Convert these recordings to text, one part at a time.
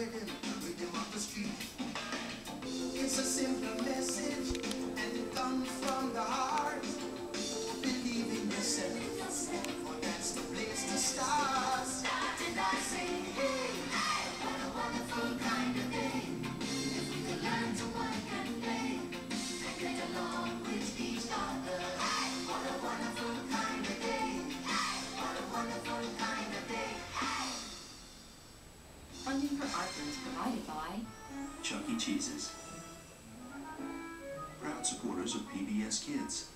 listen to Funding for Arthur is provided by Chuck E. Cheese's. Proud supporters of PBS Kids.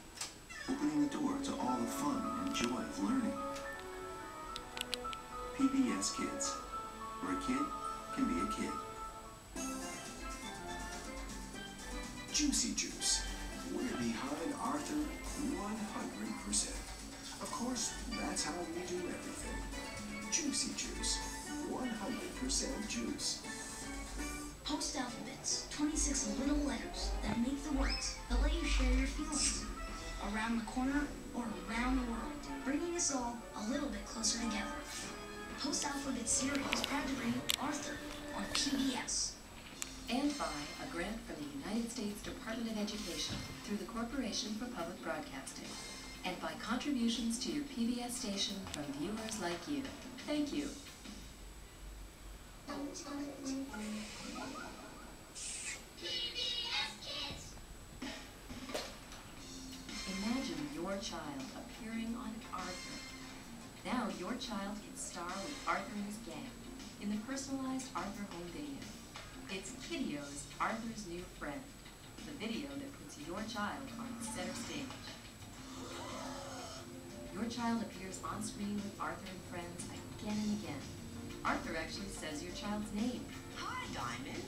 Opening the door to all the fun and joy of learning. PBS Kids. Where a kid can be a kid. Juicy Juice. We're behind Arthur 100%. Of course, that's how we do everything. Juicy Juice. 100% juice. Post Alpha-Bits, 26 little letters that make the words that let you share your feelings. Around the corner or around the world, bringing us all a little bit closer together. Post Alpha-Bits cereal is proud to bring Arthur on PBS. and by a grant from the United States Department of Education through the Corporation for Public Broadcasting, and by contributions to your PBS station from viewers like you. Thank you. Imagine your child appearing on Arthur. Now your child can star with Arthur and his gang in the personalized Arthur home video. It's Kideo's Arthur's New Friend, the video that puts your child on the center stage. Your child appears on screen with Arthur and friends again and again. Arthur actually says your child's name. Hi, Diamond.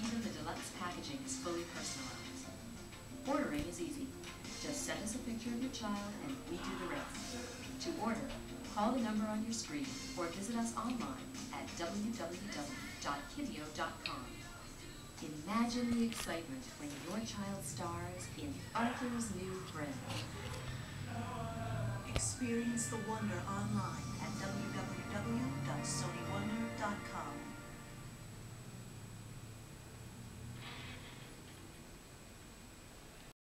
Even the deluxe packaging is fully personalized. Ordering is easy. Just send us a picture of your child and we do the rest. To order, call the number on your screen or visit us online at www.kideo.com. Imagine the excitement when your child stars in Arthur's New Friend. Experience the wonder online at www.sonywonder.com.